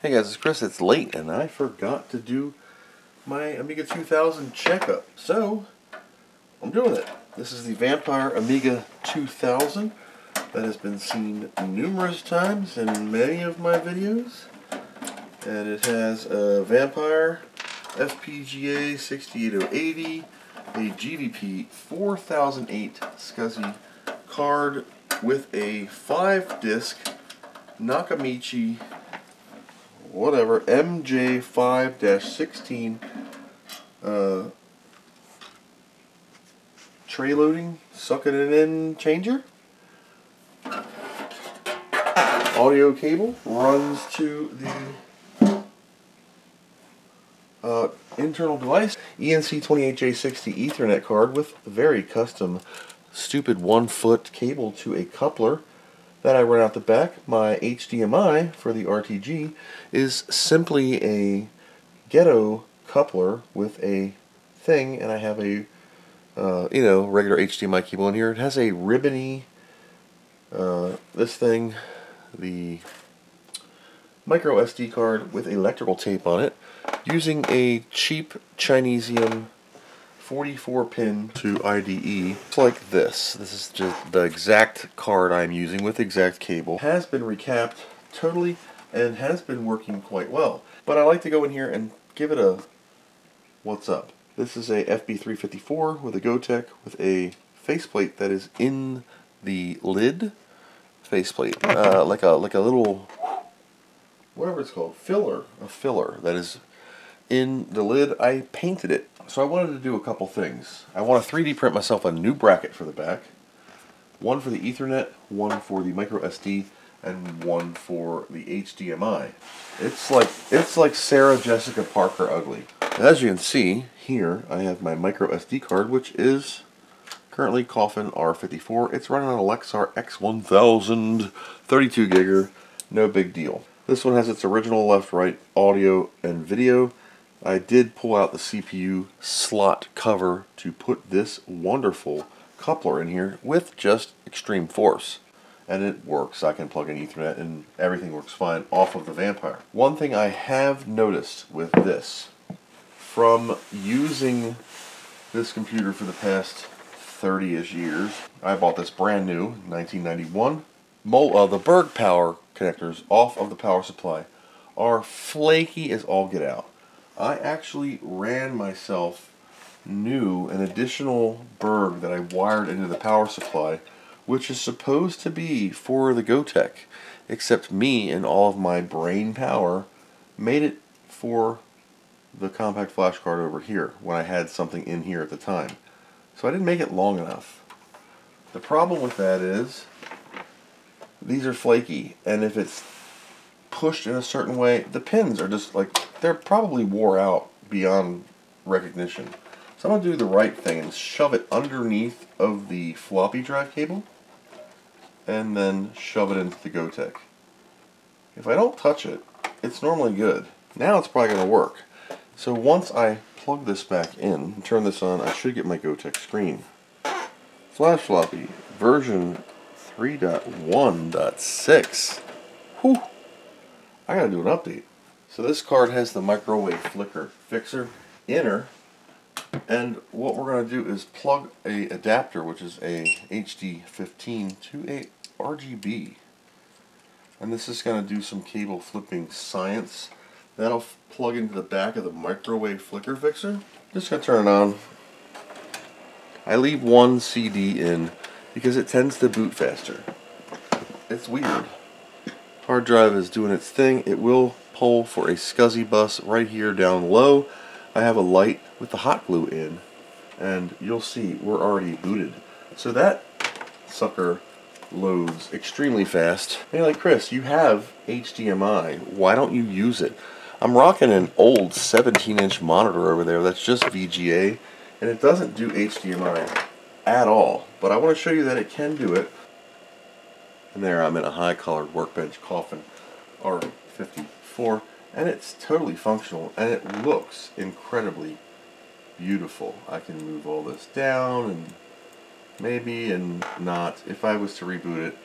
Hey guys, it's Chris. It's late and I forgot to do my Amiga 2000 checkup. So, I'm doing it. This is the Vampire Amiga 2000 that has been seen numerous times in many of my videos. And it has a Vampire FPGA 68080, a GVP 4008 SCSI card with a 5 disc Nakamichi whatever MJ5-16 uh, tray loading sucking it in changer. Audio cable runs to the uh, internal device. ENC28J60 Ethernet card with very custom stupid one foot cable to a coupler that I run out the back. My HDMI for the RTG is simply a ghetto coupler with a thing, and I have a uh, you know regular HDMI cable in here. It has a ribbony uh, this thing, the micro SD card with electrical tape on it, using a cheap Chinesium 44 pin to IDE. It's like this. This is just the exact card I'm using with exact cable. Has been recapped totally and has been working quite well. But I like to go in here and give it a what's up. This is a FB354 with a Gotek with a faceplate that is in the lid faceplate. Uh, like a like a little whatever it's called, filler, a filler that is in the lid. I painted it so I wanted to do a couple things. I want to 3D print myself a new bracket for the back. One for the Ethernet, one for the micro SD, and one for the HDMI. It's like it's like Sarah Jessica Parker ugly. As you can see, here I have my micro SD card, which is currently Coffin R54. It's running on a Lexar X1000 32 gigger. No big deal. This one has its original left-right audio and video. I did pull out the CPU slot cover to put this wonderful coupler in here with just extreme force. And it works. I can plug in Ethernet and everything works fine off of the Vampire. One thing I have noticed with this, from using this computer for the past 30-ish years, I bought this brand new, 1991. Mo uh, the Berg power connectors off of the power supply are flaky as all get out. I actually ran myself new an additional Berg that I wired into the power supply which is supposed to be for the Gotek except me and all of my brain power made it for the compact flash card over here when I had something in here at the time. So I didn't make it long enough. The problem with that is these are flaky and if it's pushed in a certain way, the pins are just like they're probably wore out beyond recognition. So I'm going to do the right thing and shove it underneath of the floppy drive cable and then shove it into the Gotek. If I don't touch it, it's normally good. Now it's probably going to work. So once I plug this back in and turn this on, I should get my Gotek screen. Flash floppy version 3.1.6. Whew. I gotta do an update. So this card has the MicroWay flicker fixer inner and what we're going to do is plug a adapter which is a HD15 to a RGB and this is going to do some cable flipping science. That'll plug into the back of the MicroWay flicker fixer. Just going to turn it on. I leave one CD in because it tends to boot faster. It's weird. Hard drive is doing its thing. It will pull for a SCSI bus right here down low. I have a light with the hot glue in and you'll see we're already booted. So that sucker loads extremely fast. And like, Chris, you have HDMI. Why don't you use it? I'm rocking an old 17 inch monitor over there that's just VGA and it doesn't do HDMI at all. But I want to show you that it can do it. And there I'm in a high colored workbench coffin R50 and it's totally functional and it looks incredibly beautiful. I can move all this down and maybe and not. If I was to reboot it,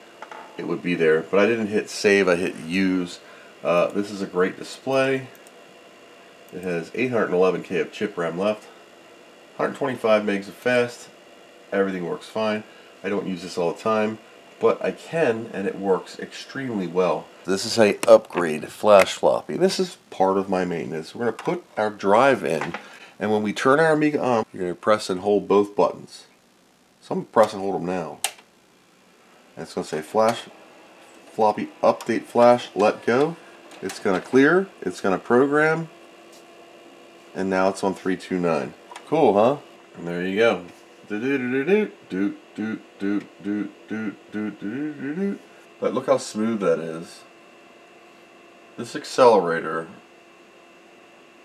it would be there. But I didn't hit save, I hit use. Uh, this is a great display. It has 811K of chip RAM left, 125 megs of fast. Everything works fine. I don't use this all the time, but I can, and it works extremely well. This is a upgrade flash floppy. This is part of my maintenance. We're going to put our drive in, and when we turn our Amiga on, you're going to press and hold both buttons. So I'm going to press and hold them now. And it's going to say flash floppy update flash let go. It's going to clear, it's going to program, and now it's on 329. Cool, huh? And there you go. Do do do do do do do do do do do do do. But look how smooth that is. This accelerator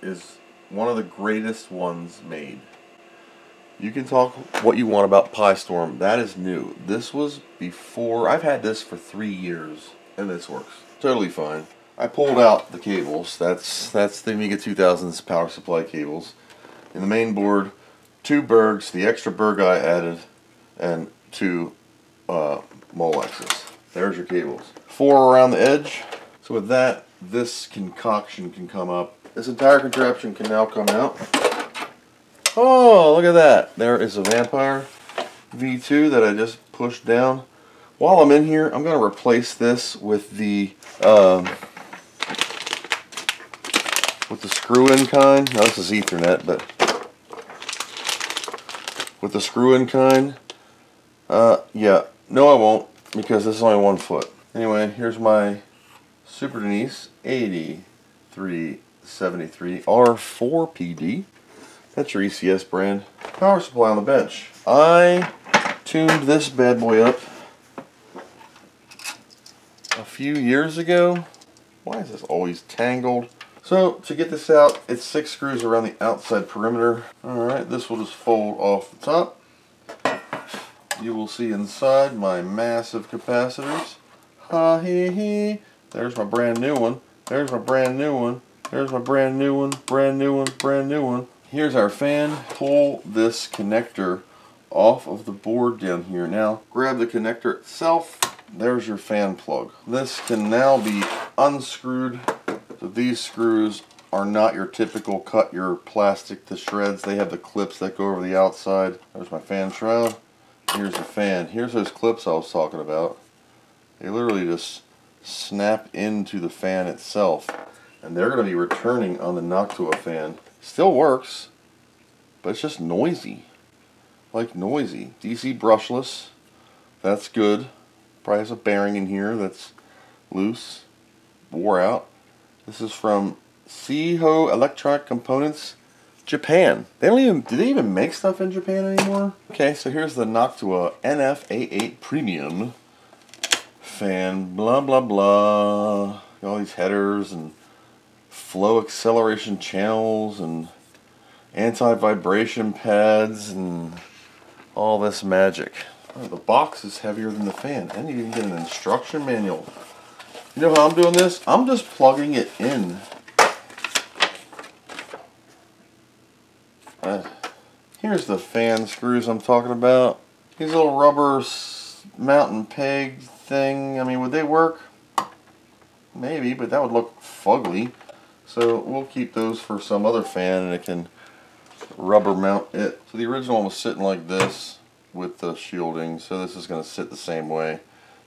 is one of the greatest ones made. You can talk what you want about PiStorm. That is new. This was before. I've had this for three years, and this works totally fine. I pulled out the cables. That's that's the Amiga 2000's power supply cables. In the main board, two Bergs, the extra Berg I added, and two uh, Molexes. There's your cables. Four around the edge. So with that, this concoction can come up. This entire contraption can now come out. Oh, look at that. There is a Vampire V2 that I just pushed down. While I'm in here, I'm going to replace this with the um, with the screw-in kind. Now this is Ethernet, but with the screw-in kind. Uh, yeah, no I won't because this is only one foot. Anyway, here's my Super Denise 8373 R4 PD. That's your ECS brand. Power supply on the bench. I tuned this bad boy up a few years ago. Why is this always tangled? So to get this out, it's six screws around the outside perimeter. Alright, this will just fold off the top. You will see inside my massive capacitors. Ha hee hee. There's my brand new one. There's my brand new one. There's my brand new one. Brand new one. Brand new one. Here's our fan. Pull this connector off of the board down here. Now, grab the connector itself. There's your fan plug. This can now be unscrewed. So these screws are not your typical cut your plastic to shreds. They have the clips that go over the outside. There's my fan shroud. Here's the fan. Here's those clips I was talking about. They literally just snap into the fan itself. And they're going to be returning on the Noctua fan. Still works, but it's just noisy. Like noisy. DC brushless. That's good. Probably has a bearing in here that's loose, wore out. This is from Siho Electronic Components, Japan. They don't even, do they even make stuff in Japan anymore? Okay, so here's the Noctua NF-A8 Premium fan, blah, blah, blah. All these headers and flow acceleration channels and anti-vibration pads and all this magic. Oh, the box is heavier than the fan and you can get an instruction manual. You know how I'm doing this? I'm just plugging it in. Here's the fan screws I'm talking about. These little rubber mountain peg thing, I mean, would they work? Maybe, but that would look fugly. So we'll keep those for some other fan and it can rubber mount it. So the original one was sitting like this with the shielding. So this is going to sit the same way.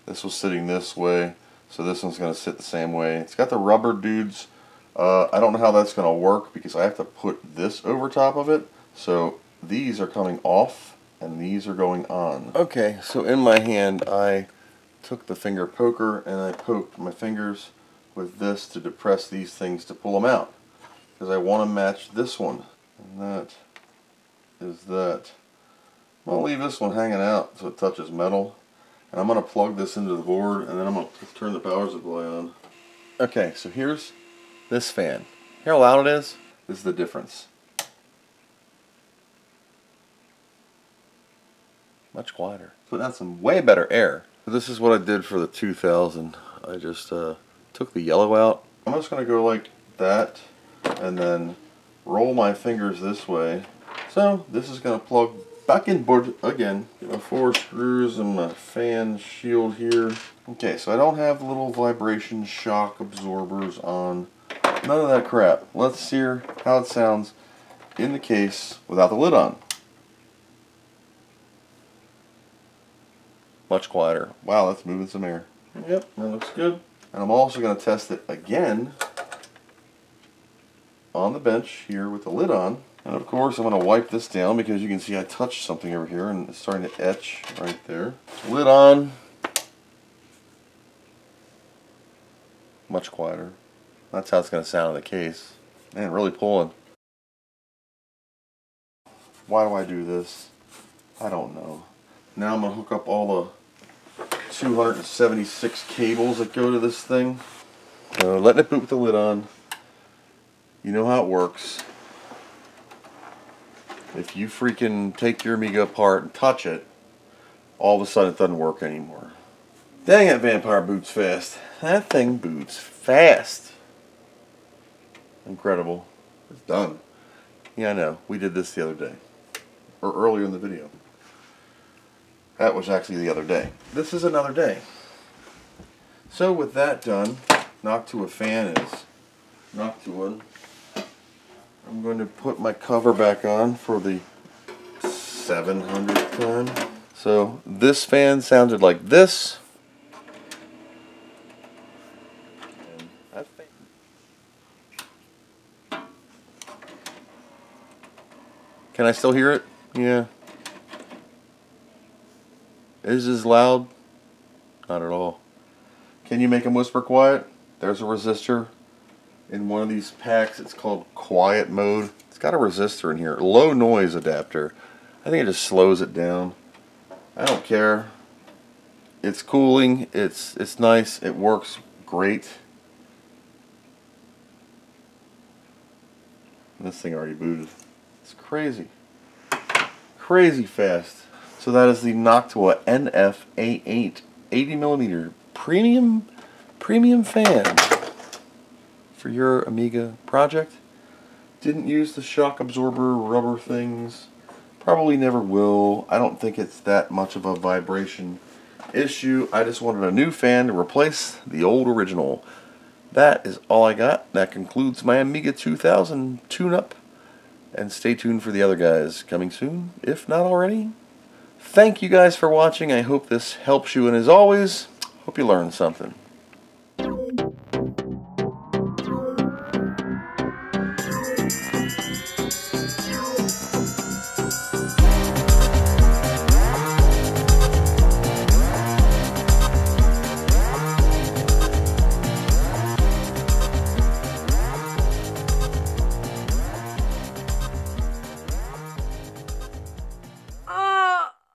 This was sitting this way. So this one's going to sit the same way. It's got the rubber dudes. Uh, I don't know how that's going to work because I have to put this over top of it. So these are coming off and these are going on. Okay, so in my hand I took the finger poker and I poked my fingers with this to depress these things to pull them out. Because I want to match this one. And that is that. I'm going to leave this one hanging out so it touches metal. And I'm going to plug this into the board and then I'm going to turn the power supply on. Okay, so here's this fan. Hear how loud it is? This is the difference. Much quieter. Put out some way better air. This is what I did for the 2000. I just uh, took the yellow out. I'm just going to go like that and then roll my fingers this way. So this is going to plug back in board again. Get my four screws and my fan shield here. Okay, so I don't have little vibration shock absorbers on. None of that crap. Let's hear how it sounds in the case without the lid on. Much quieter. Wow, that's moving some air. Yep, that looks good. And I'm also going to test it again on the bench here with the lid on. And of course I'm going to wipe this down because you can see I touched something over here and it's starting to etch right there. Lid on. Much quieter. That's how it's going to sound in the case. Man, really pulling. Why do I do this? I don't know. Now I'm going to hook up all the 276 cables that go to this thing. So letting it boot with the lid on. You know how it works. If you freaking take your Amiga apart and touch it, all of a sudden it doesn't work anymore. Dang it, Vampire boots fast. That thing boots fast. Incredible. It's done. Yeah, I know. We did this the other day. Or earlier in the video. That was actually the other day. This is another day. So with that done, Noctua fan is Noctua. I'm going to put my cover back on for the 700th time. So this fan sounded like this. Can I still hear it? Yeah. Is this loud? Not at all. Can you make them whisper quiet? There's a resistor in one of these packs. It's called quiet mode. It's got a resistor in here. Low noise adapter. I think it just slows it down. I don't care. It's cooling. It's it's nice. It works great. This thing already booted. It's crazy. Crazy fast. So that is the Noctua NF-A8 80 millimeter premium premium fan for your Amiga project. Didn't use the shock absorber rubber things. Probably never will. I don't think it's that much of a vibration issue. I just wanted a new fan to replace the old original. That is all I got. That concludes my Amiga 2000 tune-up. And stay tuned for the other guys coming soon, if not already. Thank you guys for watching. I hope this helps you, and as always, hope you learned something.